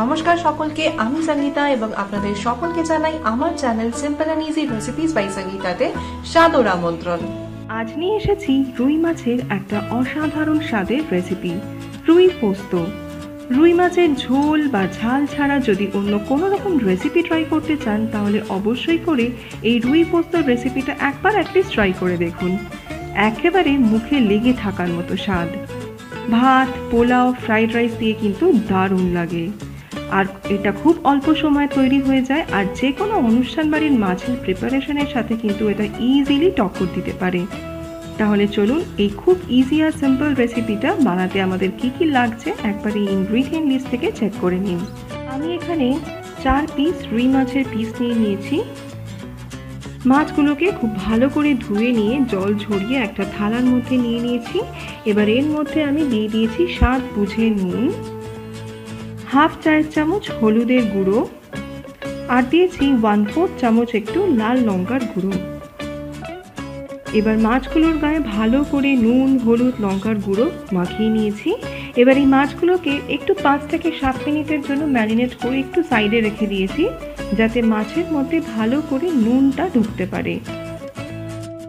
নমস্কার সকলকে, আমি সঙ্গীতা এবং আপনাদের সকলকে জানাই আমার channel simple and easy recipes by সঙ্গীতাতে সাদর আমন্ত্রণ। আজ নিয়ে এসেছি রুই মাছের একটা অসাধারণ স্বাদের রেসিপি রুই পোস্ত। রুই মাছের ঝোল বা ঝাল ছাড়া যদি অন্য কোনো রকম রেসিপি ট্রাই করতে চান, তাহলে অবশ্যই করে এই রুই পোস্তর রেসিপিটা একবার অ্যাটলিস্ট ট্রাই করে দেখুন। একেবারে মুখে লেগে থাকার মতো স্বাদ। ভাত, পোলাও ফ্রাইড রাইস দিয়ে কিন্তু দারুণ লাগে। আর এটা খুব অল্প সময় তৈরি হয়ে যায় আর যে কোনো অনুষ্ঠান বাড়ির মাছের প্রিপারেশনের সাথে কিন্তু এটা ইজিলি টক্কর দিতে পারে। তাহলে চলুন এই খুব ইজি আর সিম্পল রেসিপিটা বানাতে আমাদের কি কি লাগছে একবার এই ইনগ্রিডিয়েন্ট লিস্ট থেকে চেক করে নিন। আমি এখানে চার পিস রুই মাছের পিস নিয়ে নিয়েছি। মাছগুলোকে খুব ভালো করে ধুয়ে নিয়ে জল ঝরিয়ে একটা থালার মধ্যে নিয়ে নিয়েছি। এবার এর মধ্যে আমি দিয়ে দিয়েছি স্বাদ বুঝে নুন। হাফ চায়ের চামচ হলুদের গুঁড়ো আর দিয়েছি ওয়ান ফোর্থ চামচ একটু লাল লঙ্কার গুঁড়ো। এবার মাছগুলোর গায়ে ভালো করে নুন, হলুদ, লঙ্কার গুঁড়ো মাখিয়ে নিয়েছি। এবার এই মাছগুলোকে একটু পাঁচ থেকে সাত মিনিটের জন্য ম্যারিনেট করে একটু সাইডে রেখে দিয়েছি, যাতে মাছের মধ্যে ভালো করে নুনটা ঢুকতে পারে।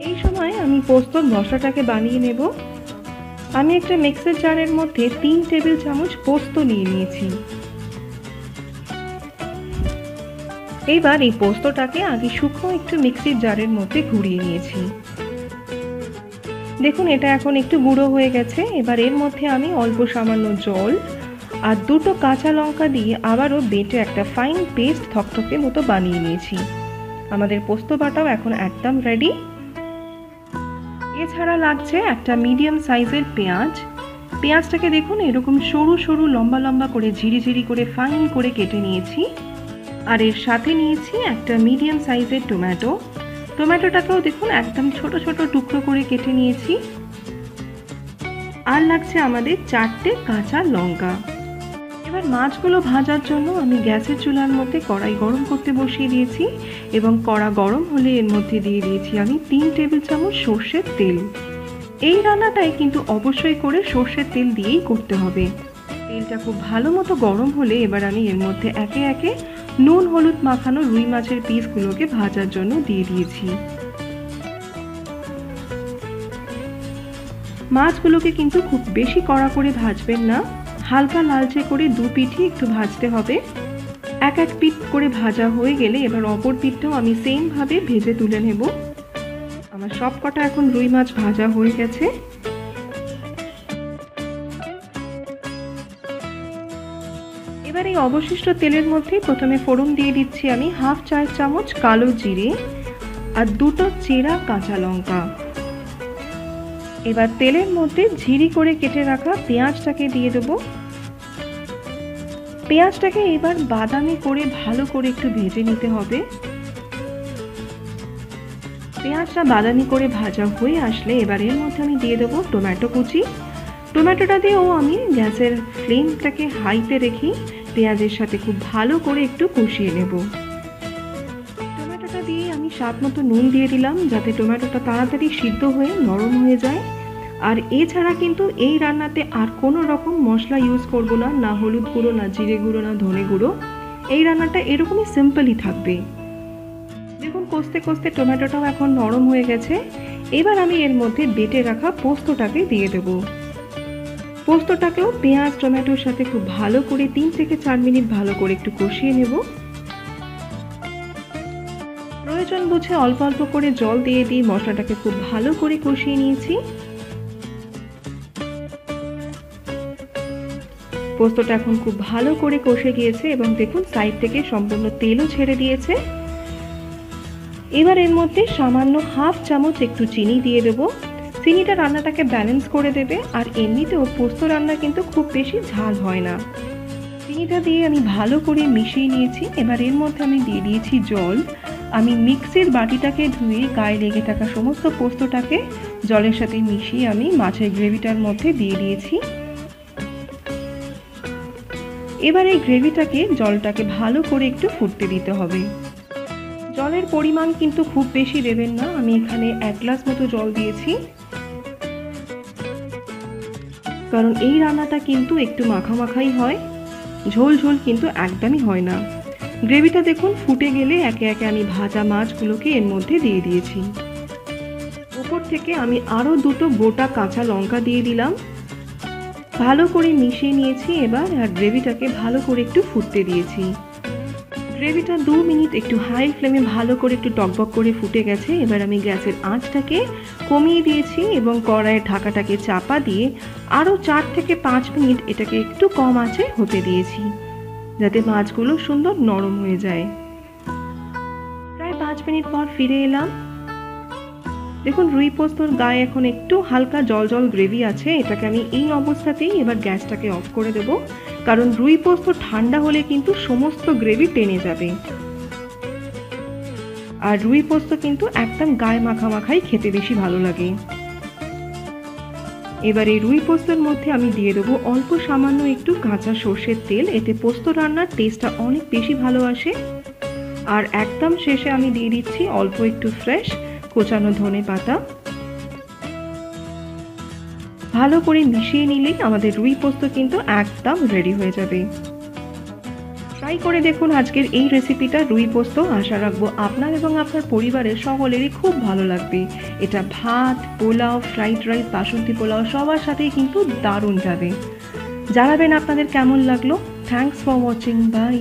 এই সময় আমি পোস্তর মশলাটাকে বানিয়ে নেব। আমি একটা মিক্সার জারের মধ্যে তিন টেবিল চামচ পোস্ত নিয়ে নিয়েছি। এইবার এই পোস্তটাকে আগে শুকনো একটু মিক্সির জারের মধ্যে ঘুরিয়ে নিয়েছি। দেখুন, এটা এখন একটু গুঁড়ো হয়ে গেছে। এবার এর মধ্যে আমি অল্প সামান্য জল আর দুটো কাঁচা লঙ্কা দিয়ে আবারও বেটে একটা ফাইন পেস্ট থকথকে মতো বানিয়ে নিয়েছি। আমাদের পোস্ত বাটাও এখন একদম রেডি এছাড়া লাগছে একটা মিডিয়াম সাইজের পেঁয়াজ। পেঁয়াজটাকে দেখুন, এরকম সরু সরু লম্বা লম্বা করে ঝিরি ঝিরি করে ফাইন করে কেটে নিয়েছি। আর এর সাথে নিয়েছি একটা মিডিয়াম সাইজের টমেটো টমেটোটাকেও দেখুন একদম ছোট ছোট টুকরো করে কেটে নিয়েছি। আর লাগছে আমাদের চারটে কাঁচা লঙ্কা। এবার মাছগুলো ভাজার জন্য আমি গ্যাসের চুলার মধ্যে কড়াই গরম করতে বসিয়ে দিয়েছি এবং কড়া গরম হলে এর মধ্যে দিয়ে দিয়েছি আমি তিন টেবিল চামচ সর্ষের তেল। এই রান্নাটাই কিন্তু অবশ্যই করে সর্ষের তেল দিয়েই করতে হবে। তেলটা খুব ভালো মতো গরম হলে এবার আমি এর মধ্যে একে একে নুন, হলুদ মাখানো রুই মাছের পিসগুলোকে ভাজার জন্য দিয়ে দিয়েছি। মাছগুলোকে কিন্তু খুব বেশি কড়া করে ভাজবেন না। হালকা লালচে করে দু পিঠই একটু ভাজতে হবে। এক এক পিঠ করে ভাজা হয়ে গেলে এবার অপর পিঠটাও আমি সেমভাবে ভেজে তুলে নেব। আমার সব কটা এখন রুই মাছ ভাজা হয়ে গেছে। অবশিষ্ট তেলের মধ্যে প্রথমে ফোড়ন দিয়ে দিচ্ছি আমি হাফ চায়ের চামচ কালো জিরে আর দুটো চেরা কাঁচা লঙ্কা। এবার তেলের মধ্যে ঝিরি করে কেটে রাখা পেঁয়াজটাকে দিয়ে দেবো। পেঁয়াজটাকে এবার বাদামি করে ভালো করে একটু ভেজে নিতে হবে। পেঁয়াজটা বাদামি করে ভাজা হয়ে আসলে এবার এর মধ্যে আমি দিয়ে দেবো টমেটো কুচি। টমেটোটা দিয়েও আমি গ্যাসের ফ্লেমটাকে হাইতে রেখে পেঁয়াজের সাথে খুব ভালো করে একটু কষিয়ে নেব। টমেটোটা দিয়ে আমি স্বাদ মতো নুন দিয়ে দিলাম, যাতে টমেটোটা তাড়াতাড়ি সিদ্ধ হয়ে নরম হয়ে যায়। আর এছাড়া কিন্তু এই রান্নাতে আর কোনো রকম মশলা ইউজ করব না না হলুদ গুঁড়ো, না জিরে গুঁড়ো, না ধনে গুঁড়ো। এই রান্নাটা এরকমই সিম্পলই থাকবে। দেখুন, কষতে কষতে টমেটোটাও এখন নরম হয়ে গেছে। এবার আমি এর মধ্যে বেটে রাখা পোস্তটাকে দিয়ে দেবো। পোস্তটাকেও পেঁয়াজ, টমেটোর সাথে খুব ভালো করে তিন থেকে চার মিনিট ভালো করে একটু কষিয়ে নেব। প্রয়োজন বুঝে অল্প অল্প করে জল দিয়ে দিয়ে মশলাটাকে খুব ভালো করে কষিয়ে নিয়েছি। পোস্তটা এখন খুব ভালো করে কষে গিয়েছে এবং দেখুন সাইড থেকে সম্পূর্ণ তেলও ছেড়ে দিয়েছে। এবার এর মধ্যে সামান্য হাফ চামচ একটু চিনি দিয়ে দেবো। চিনিটা রান্নাটাকে ব্যালেন্স করে দেবে, আর এমনিতেও পোস্ত রান্না কিন্তু খুব বেশি ঝাল হয় না। চিনিটা দিয়ে আমি ভালো করে মিশিয়ে নিয়েছি, এবার এর মধ্যে আমি দিয়ে দিয়েছি জল। আমি মিক্সির বাটিটাকে ধুয়ে গায়ে লেগে থাকা সমস্ত পোস্তটাকে জলের সাথে মিশিয়ে আমি মাছের গ্রেভিটার মধ্যে দিয়ে দিয়েছি। এবার এই গ্রেভিটাকে জলটাকে ভালো করে একটু ফুটতে দিতে হবে। জলের পরিমাণ কিন্তু খুব বেশি দেবেন না, আমি এখানে এক গ্লাস মতো জল দিয়েছি। কারণ এই রান্নাটা কিন্তু একটু মাখামাখাই হয়। ঝোল ঝোল কিন্তু একদমই হয় না। গ্রেভিটা দেখুন ফুটে গেলে একে একে আমি ভাজা মাছগুলোকে এর মধ্যে দিয়ে দিয়েছি। উপর থেকে আমি আরও দুটো গোটা কাঁচা লঙ্কা দিয়ে দিলাম। ভালো করে মিশিয়ে নিয়েছি এবার আর গ্রেভিটাকে ভালো করে একটু ফুটতে দিয়েছি। গ্রেভিটা দু মিনিট একটু হাই ফ্লেমে ভালো করে একটু টকবক করে ফুটে গেছে। এবার আমি গ্যাসের আঁচটাকে কমিয়ে দিয়েছি এবং কড়াইয়ের ঢাকাটাকে চাপা দিয়ে আরও চার থেকে পাঁচ মিনিট এটাকে একটু কম আঁচে হতে দিয়েছি, যাতে মাছগুলো সুন্দর নরম হয়ে যায়। প্রায় পাঁচ মিনিট পর ফিরে এলাম। দেখুন, রুই পোস্তর গায়ে এখন একটু হালকা জল জল গ্রেভি আছে। এটাকে আমি এই অবস্থাতেই এবার গ্যাসটাকে অফ করে দেব। কারণ রুই পোস্ত ঠান্ডা হলে কিন্তু সমস্ত গ্রেভি টেনে যাবে। আর রুই পোস্ত কিন্তু একদম গায়ে মাখা মাখাই খেতে বেশি ভালো লাগে। এবার এই রুই পোস্তর মধ্যে আমি দিয়ে দেবো অল্প সামান্য একটু কাঁচা সর্ষের তেল, এতে পোস্ত রান্নার টেস্টটা অনেক বেশি ভালো আসে। আর একদম শেষে আমি দিয়ে দিচ্ছি অল্প একটু ফ্রেশ কোচানো ধনে পাতা। ভালো করে মিশিয়ে নিলেই আমাদের রুই পোস্ত কিন্তু একদম রেডি হয়ে যাবে। ট্রাই করে দেখুন আজকের এই রেসিপিটা রুই পোস্ত। আশা রাখব আপনার এবং আপনার পরিবারের সকলেরই খুব ভালো লাগবে। এটা ভাত, পোলাও ফ্রাইড রাইস বাসন্তী পোলাও সবার সাথেই কিন্তু দারুণ যাবে। জানাবেন আপনাদের কেমন লাগল। Thanks for watching by